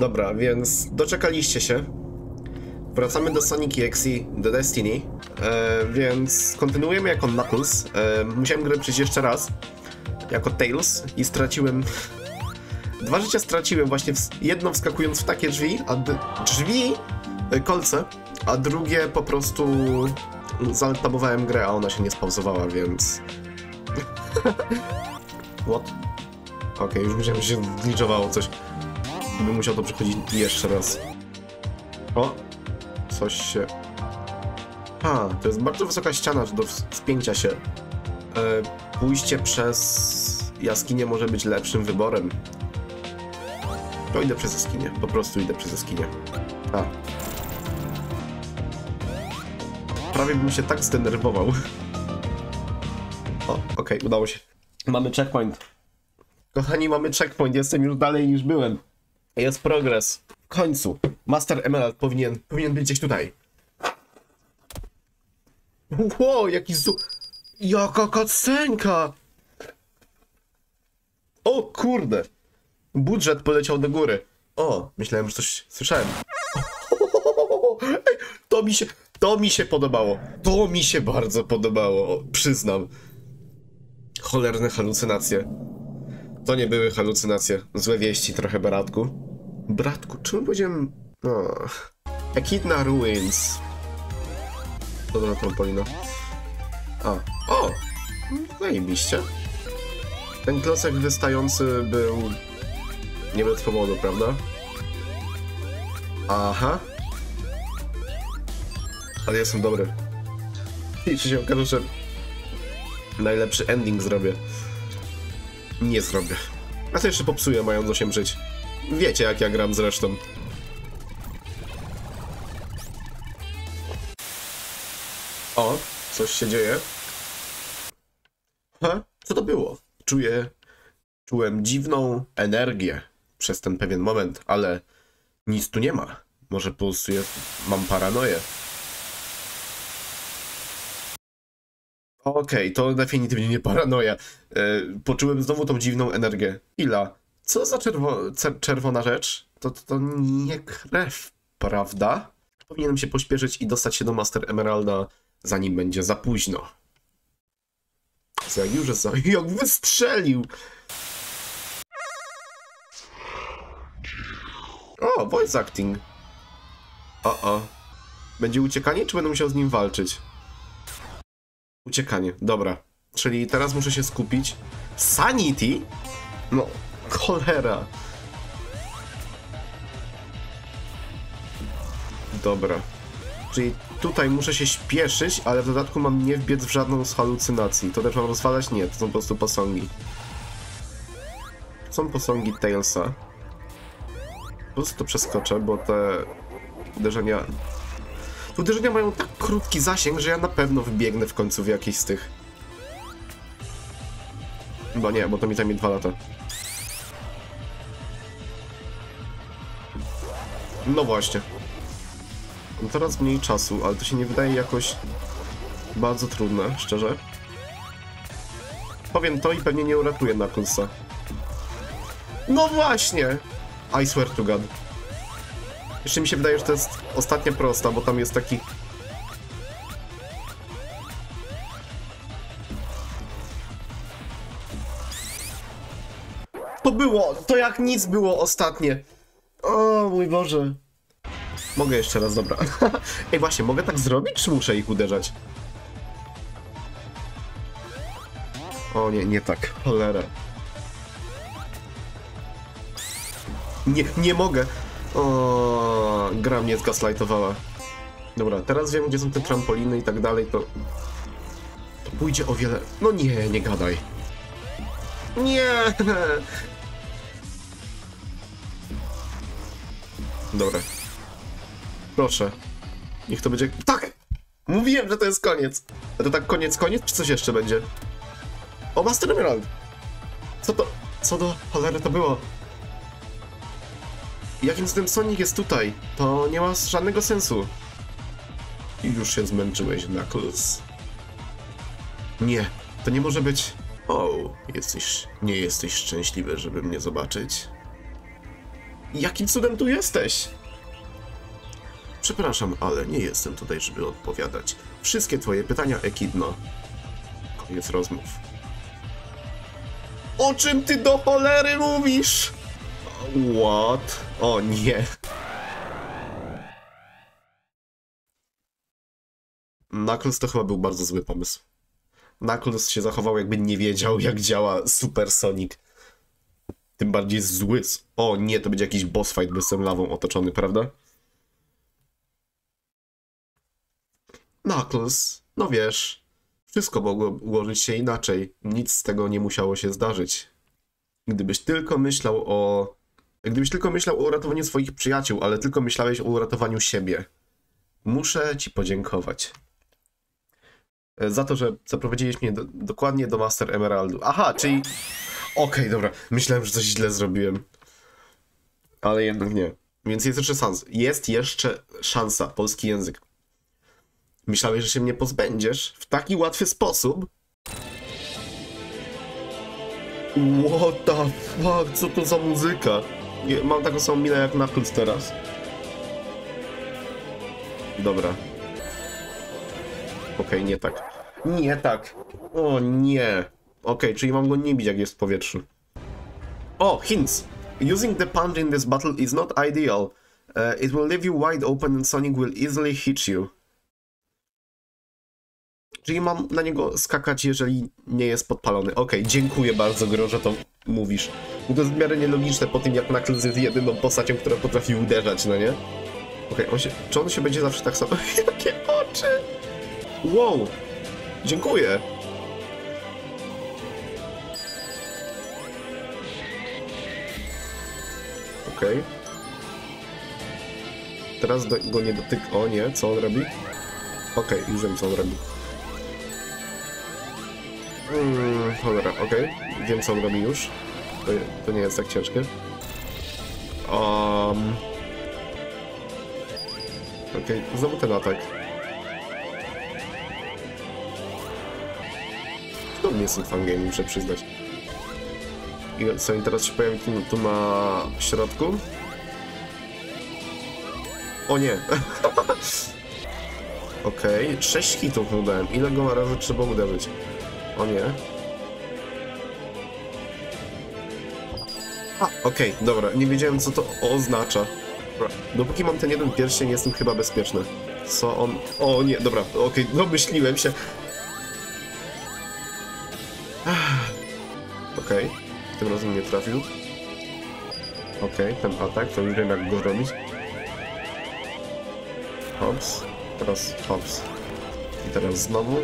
Dobra, więc doczekaliście się. Wracamy do Sonic EXE The Destiny, e, więc kontynuujemy jako Knuckles. E, musiałem grę przejść jeszcze raz, jako Tails i straciłem... Dwa życia straciłem właśnie, jedno wskakując w takie drzwi, a drzwi, e, kolce, a drugie po prostu zaltabowałem grę, a ona się nie spauzowała, więc... What? Okej, już myślałem, że się zliczowało coś. Bym musiał to przechodzić jeszcze raz. O! Coś się... A, to jest bardzo wysoka ściana do wspięcia się. E, pójście przez jaskinię może być lepszym wyborem. To idę przez jaskinię, po prostu idę przez jaskinię. A. Prawie bym się tak zdenerwował. O, okej, udało się. Mamy checkpoint. Kochani, mamy checkpoint, jestem już dalej niż byłem. Jest progres. W końcu. Master Emerald powinien, powinien być gdzieś tutaj. Ło, jaki zu... Jaka kaccenka! O kurde! Budżet poleciał do góry. O, myślałem, że coś słyszałem. Ej, to mi się, to mi się podobało. To mi się bardzo podobało, przyznam. Cholerne halucynacje. To nie były halucynacje. Złe wieści trochę, bratku. Bratku, czemu powiedziałem... No... Echidna Ruins. To na trampolina. A, o! Zajebiście. Ten klocek wystający był... Nie bez powodu, prawda? Aha. Ale jestem dobry. I czy się okaże, że najlepszy ending zrobię. Nie zrobię. A to jeszcze popsuję mając 8 żyć. Wiecie jak ja gram zresztą. O, coś się dzieje. Ha? Co to było? Czuję... Czułem dziwną energię przez ten pewien moment, ale nic tu nie ma. Może jest... mam paranoję. Okej, to definitywnie nie paranoja. E, poczułem znowu tą dziwną energię. Ila, co za czerwo czerwona rzecz? To, to, to nie krew, prawda? Powinienem się pośpieszyć i dostać się do Master Emeralda, zanim będzie za późno. Za już za... Jak wystrzelił! O, voice acting. O, o. Będzie uciekanie, czy będę musiał z nim walczyć? Uciekanie, dobra. Czyli teraz muszę się skupić. Sanity? No, cholera. Dobra. Czyli tutaj muszę się śpieszyć, ale w dodatku mam nie wbiec w żadną z halucynacji. To też mam rozwalać? Nie, to są po prostu posągi. Są posągi Tailsa. Po prostu to przeskoczę, bo te uderzenia te uderzenia mają tak krótki zasięg, że ja na pewno wybiegnę w końcu w jakiejś z tych. Chyba nie, bo to mi zajmie dwa lata. No właśnie. Mam coraz mniej czasu, ale to się nie wydaje jakoś bardzo trudne, szczerze. Powiem to i pewnie nie uratuję Knucklesa. No właśnie! I swear to God. Jeszcze mi się wydaje, że to jest ostatnia prosta, bo tam jest taki... To było! To jak nic było ostatnie! Mój Boże! Mogę jeszcze raz, dobra. Ej, właśnie, mogę tak zrobić, czy muszę ich uderzać? O nie, nie tak. Cholera. Nie, nie mogę. O, gra mnie zgaslightowała. Dobra, teraz wiem, gdzie są te trampoliny i tak dalej, to... To pójdzie o wiele... No nie, nie gadaj. Nie! Dobra. Proszę. Niech to będzie... Tak! Mówiłem, że to jest koniec. A to tak koniec, koniec, czy coś jeszcze będzie? O, Master Emerald! Co to... Co do cholery to było? Jakim cudem Sonic jest tutaj? To nie ma żadnego sensu. I już się zmęczyłeś, Knuckles. Nie, to nie może być... O, jesteś... nie jesteś szczęśliwy, żeby mnie zobaczyć. Jakim cudem tu jesteś? Przepraszam, ale nie jestem tutaj, żeby odpowiadać. Wszystkie twoje pytania, Ekidno. Koniec rozmów. O czym ty do cholery mówisz? What? O nie. Knuckles to chyba był bardzo zły pomysł. Knuckles się zachował jakby nie wiedział jak działa Super Sonic. Tym bardziej zły. O nie, to będzie jakiś boss fight bysem lawą otoczony, prawda? Knuckles, no wiesz, wszystko mogło ułożyć się inaczej. Nic z tego nie musiało się zdarzyć. Gdybyś tylko myślał o... Gdybyś tylko myślał o uratowaniu swoich przyjaciół, ale tylko myślałeś o uratowaniu siebie. Muszę ci podziękować. E, Za to, że zaprowadziłeś mnie do, dokładnie do Master Emeraldu. Aha, czyli... Okej, dobra. Myślałem, że coś źle zrobiłem. Ale jednak nie. Więc jest jeszcze szansa. Jest jeszcze szansa. Polski język. Myślałeś, że się mnie pozbędziesz w taki łatwy sposób? What the fuck? Co to za muzyka? Mam taką samą minę jak Knuckles teraz. Dobra. Okej, nie tak. Nie tak. O nie. Okej, czyli mam go nie bić jak jest w powietrzu. O, hints. Using the punch in this battle is not ideal. Uh, it will leave you wide open and Sonic will easily hit you. Czyli mam na niego skakać, jeżeli nie jest podpalony. Okej, dziękuję bardzo, Gro, że to mówisz. Bo to jest w miarę nielogiczne po tym, jak Knuckles jest jedyną postacią, która potrafi uderzać, no nie? Okej, się... Czy on się będzie zawsze tak samo... Jakie oczy! Wow! Dziękuję! Okej. Teraz do, go nie dotyk... O nie, co on robi? Okej, już wiem co on robi. Mm, cholera, okej. Wiem co on robi już. To, to nie jest tak ciężkie. Um... Okej, znowu ten atak. To nie jest fangame, muszę przyznać. Co, i teraz się pojawi tu, tu na środku? O nie! Okej, okay. 6 hitów mu. Ile go razy trzeba uderzyć? O nie. A, okej, okay, dobra, nie wiedziałem co to oznacza. Dopóki mam ten jeden pierścień, jestem chyba bezpieczny. Co on... O nie, dobra, okej, okay, no myśliłem się. Okej, okay. Tym razem nie trafił. Okej, okay, ten atak, to już wiem jak go zrobić. Hops, teraz hops. I teraz znowu.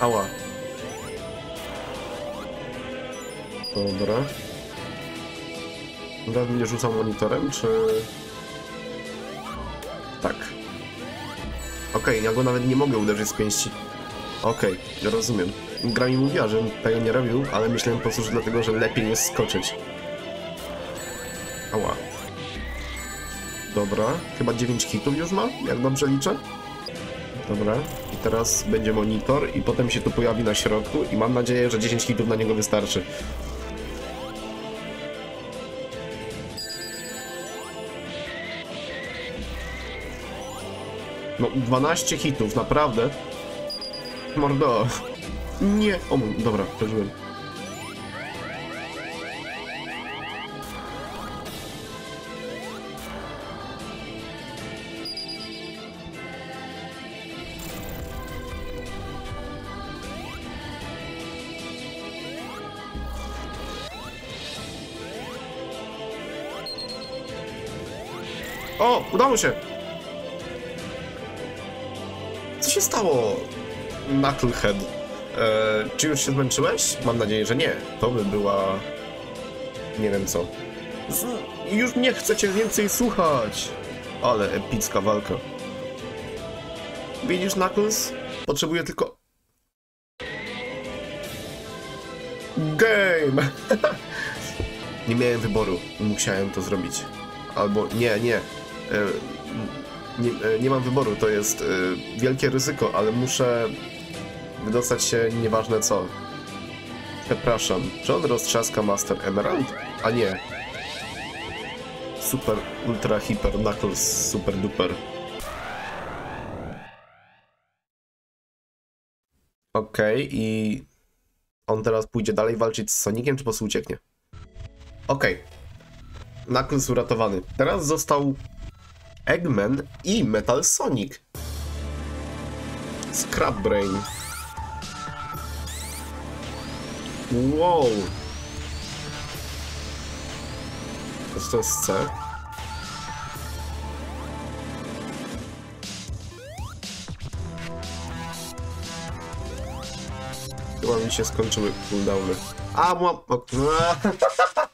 Ała. Dobra. Teraz mnie rzucał monitorem, czy... Tak. Okej, okay, ja go nawet nie mogę uderzyć z pięści. Okej, okay, rozumiem. Gra mi mówiła, że tego nie robił, ale myślałem po prostu, że dlatego, że lepiej jest skoczyć. Ała. Dobra, chyba 9 hitów już ma, jak dobrze liczę. Dobra, i teraz będzie monitor i potem się tu pojawi na środku i mam nadzieję, że 10 hitów na niego wystarczy. No, 12 hitów, naprawdę. Mordo. Nie. O, dobra, przeżyłem. O, udało się! Co się stało, Knucklehead? Eee, czy już się zmęczyłeś? Mam nadzieję, że nie. To by była... Nie wiem co. Z... Już nie chcę cię więcej słuchać! Ale epicka walka. Widzisz, Knuckles? Potrzebuję tylko... Game! nie miałem wyboru. Musiałem to zrobić. Albo nie, nie. Nie, nie, mam wyboru, to jest wielkie ryzyko, ale muszę wydostać się nieważne co. Przepraszam, czy on roztrzaska Master Emerald? A nie. Super, ultra, hiper, knuckles, super duper. Okej, i on teraz pójdzie dalej walczyć z Soniciem, czy po prostu ucieknie? Okej. Knuckles uratowany. Teraz został Eggman i Metal Sonic. Scrap Brain. Wow. To to jest C. Chyba mi się skończyły cooldowny. A, mam...